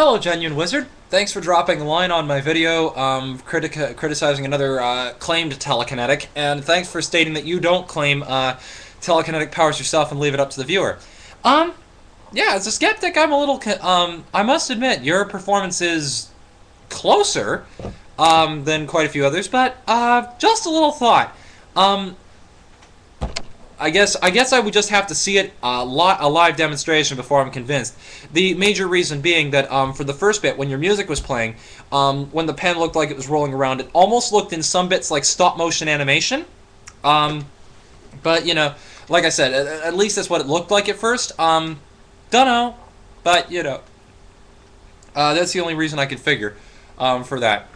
Hello, Genuine Wizard. Thanks for dropping a line on my video um, criticizing another uh, claimed telekinetic, and thanks for stating that you don't claim uh, telekinetic powers yourself and leave it up to the viewer. Um, yeah, as a skeptic, I'm a little. Um, I must admit, your performance is closer um, than quite a few others, but uh, just a little thought. Um, I guess I guess I would just have to see it uh, li- a live demonstration before I'm convinced. The major reason being that um, for the first bit, when your music was playing, um, when the pen looked like it was rolling around, it almost looked in some bits like stop motion animation. Um, but you know, like I said, at, at least that's what it looked like at first. Um, dunno, but you know, uh, that's the only reason I could figure um, for that.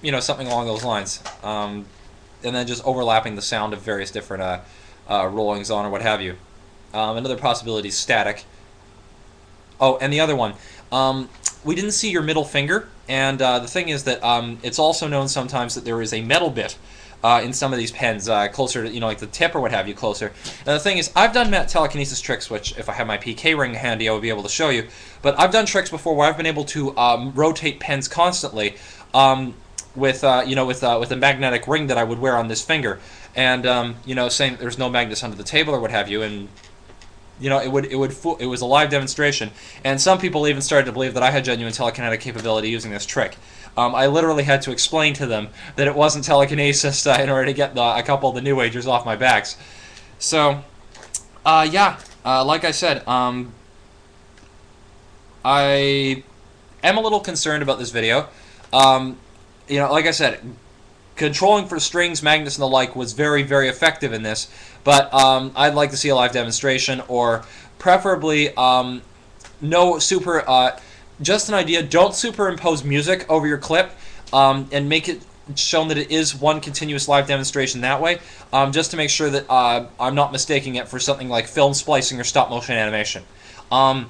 You know, something along those lines. Um, and then just overlapping the sound of various different uh, uh, rollings on or what have you. Um, another possibility is static. Oh, and the other one. Um, we didn't see your middle finger, and uh, the thing is that um, it's also known sometimes that there is a metal bit uh, in some of these pens, uh, closer to, you know, like the tip or what have you, closer. And the thing is, I've done telekinesis tricks, which if I had my PK ring handy, I would be able to show you. But I've done tricks before where I've been able to um, rotate pens constantly um, with, uh, you know, with, uh, with a magnetic ring that I would wear on this finger. And, um, you know, saying there's no magnets under the table or what have you, and you know, it would it would it was a live demonstration, and some people even started to believe that I had genuine telekinetic capability using this trick. Um, I literally had to explain to them that it wasn't telekinesis uh, in order to get the, a couple of the New Agers off my backs. So, uh, yeah, uh, like I said, um, I am a little concerned about this video. Um, you know, like I said, controlling for strings, magnets, and the like was very, very effective in this. But um, I'd like to see a live demonstration, or preferably um, no super. Uh, just an idea. Don't superimpose music over your clip, um, and make it shown that it is one continuous live demonstration that way. Um, just to make sure that uh, I'm not mistaking it for something like film splicing or stop motion animation. Um,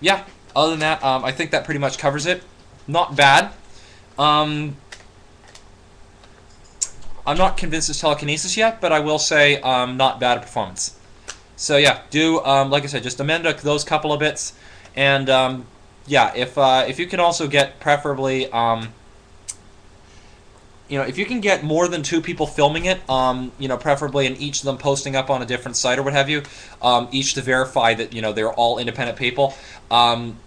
yeah. Other than that, um, I think that pretty much covers it. Not bad. Um, I'm not convinced it's telekinesis yet, but I will say um, not bad performance. So yeah, do um, like I said, just amend those couple of bits, and um, yeah, if uh, if you can also get preferably, um, you know, if you can get more than two people filming it, um, you know, preferably, and each of them posting up on a different site or what have you, um, each to verify that you know they're all independent people. Um,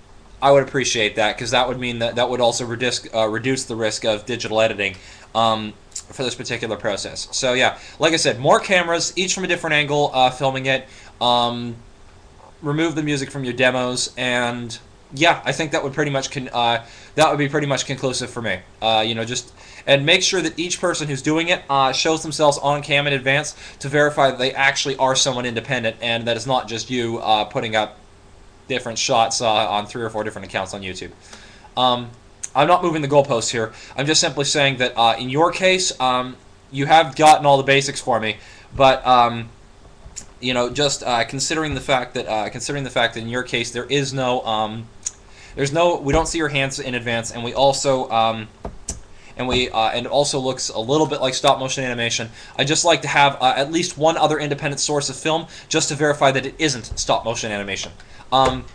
I would appreciate that because that would mean that that would also reduce uh, reduce the risk of digital editing. Um, for this particular process. So yeah, like I said, more cameras, each from a different angle, uh, filming it. Um, remove the music from your demos, and yeah, I think that would pretty much con- uh, that would be pretty much conclusive for me. Uh, you know, just and make sure that each person who's doing it uh, shows themselves on cam in advance to verify that they actually are someone independent and that it's not just you uh, putting up different shots uh, on three or four different accounts on YouTube. Um, I'm not moving the goalposts here. I'm just simply saying that uh, in your case, um, you have gotten all the basics for me, but um, you know, just uh, considering the fact that uh, considering the fact that in your case there is no um, there's no we don't see your hands in advance, and we also um, and we uh, and it also looks a little bit like stop motion animation. I just like to have uh, at least one other independent source of film just to verify that it isn't stop motion animation. Um,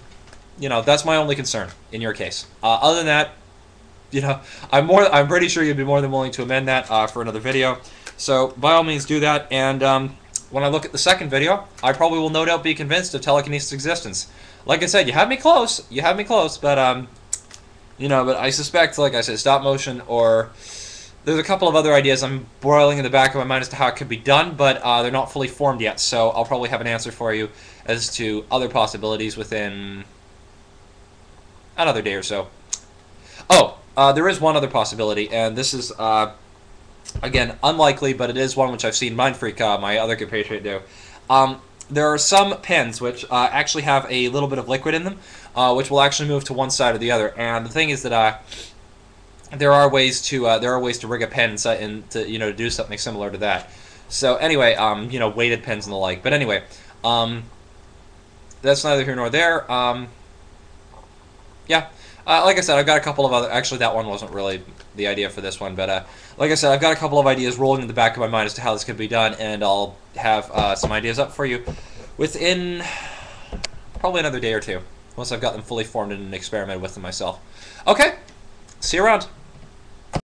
you know, that's my only concern in your case. Uh, other than that, you know, I'm more. I'm pretty sure you'd be more than willing to amend that uh, for another video. So by all means, do that. And um, when I look at the second video, I probably will no doubt be convinced of telekinesis existence. Like I said, you have me close. You have me close, but um, you know, but I suspect, like I said, stop motion or there's a couple of other ideas I'm boiling in the back of my mind as to how it could be done, but uh, they're not fully formed yet. So I'll probably have an answer for you as to other possibilities within another day or so. Oh, uh, there is one other possibility, and this is, uh, again, unlikely, but it is one which I've seen Mindfreak, uh, my other compatriot, do. Um, there are some pens which uh, actually have a little bit of liquid in them, uh, which will actually move to one side or the other. And the thing is that uh, there are ways to uh, there are ways to rig a pen and, and to you know to do something similar to that. So anyway, um, you know, weighted pens and the like. But anyway, um, that's neither here nor there. Um, yeah. Uh, like I said, I've got a couple of other. Actually, that one wasn't really the idea for this one, but uh, like I said, I've got a couple of ideas rolling in the back of my mind as to how this could be done, and I'll have uh, some ideas up for you within probably another day or two. once I've got them fully formed and experimented with them myself. Okay, see you around.